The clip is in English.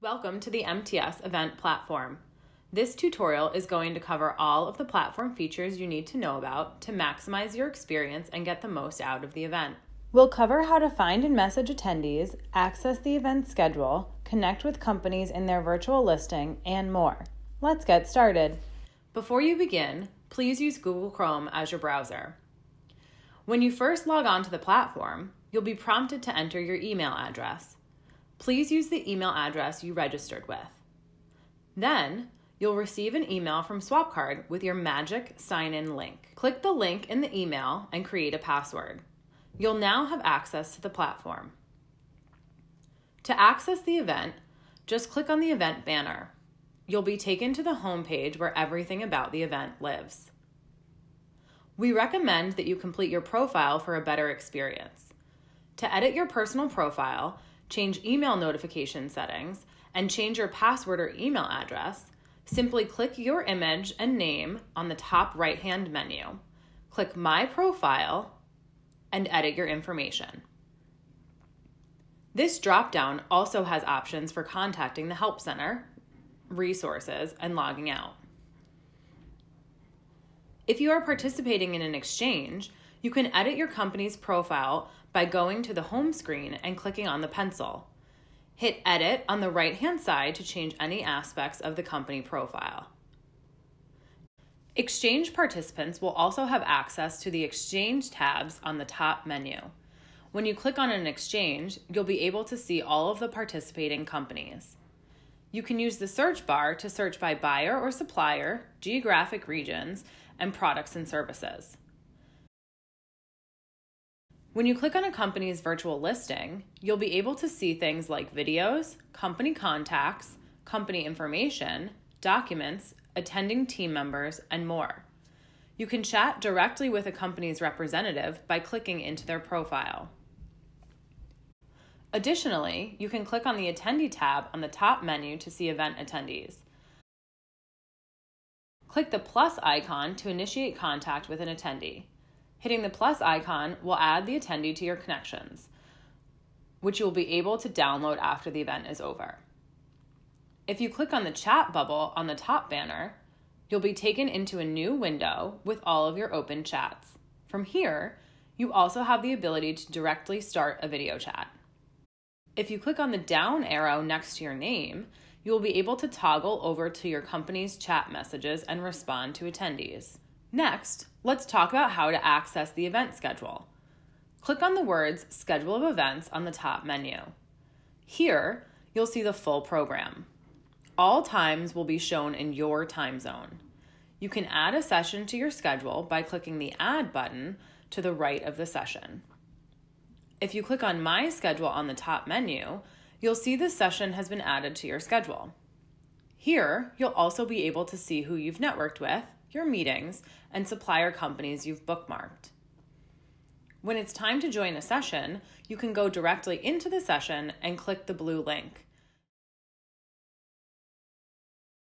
Welcome to the MTS event platform. This tutorial is going to cover all of the platform features you need to know about to maximize your experience and get the most out of the event. We'll cover how to find and message attendees, access the event schedule, connect with companies in their virtual listing, and more. Let's get started. Before you begin, please use Google Chrome as your browser. When you first log on to the platform, you'll be prompted to enter your email address please use the email address you registered with. Then, you'll receive an email from SwapCard with your magic sign in link. Click the link in the email and create a password. You'll now have access to the platform. To access the event, just click on the event banner. You'll be taken to the home page where everything about the event lives. We recommend that you complete your profile for a better experience. To edit your personal profile, change email notification settings, and change your password or email address, simply click your image and name on the top right hand menu. Click My Profile and edit your information. This drop down also has options for contacting the Help Center, resources, and logging out. If you are participating in an exchange, you can edit your company's profile by going to the home screen and clicking on the pencil. Hit Edit on the right hand side to change any aspects of the company profile. Exchange participants will also have access to the Exchange tabs on the top menu. When you click on an exchange, you'll be able to see all of the participating companies. You can use the search bar to search by buyer or supplier, geographic regions, and products and services. When you click on a company's virtual listing, you'll be able to see things like videos, company contacts, company information, documents, attending team members, and more. You can chat directly with a company's representative by clicking into their profile. Additionally, you can click on the Attendee tab on the top menu to see event attendees. Click the plus icon to initiate contact with an attendee. Hitting the plus icon will add the attendee to your connections, which you'll be able to download after the event is over. If you click on the chat bubble on the top banner, you'll be taken into a new window with all of your open chats. From here, you also have the ability to directly start a video chat. If you click on the down arrow next to your name, you will be able to toggle over to your company's chat messages and respond to attendees. Next, let's talk about how to access the event schedule. Click on the words Schedule of Events on the top menu. Here, you'll see the full program. All times will be shown in your time zone. You can add a session to your schedule by clicking the Add button to the right of the session. If you click on My Schedule on the top menu, you'll see the session has been added to your schedule. Here, you'll also be able to see who you've networked with, your meetings, and supplier companies you've bookmarked. When it's time to join a session, you can go directly into the session and click the blue link.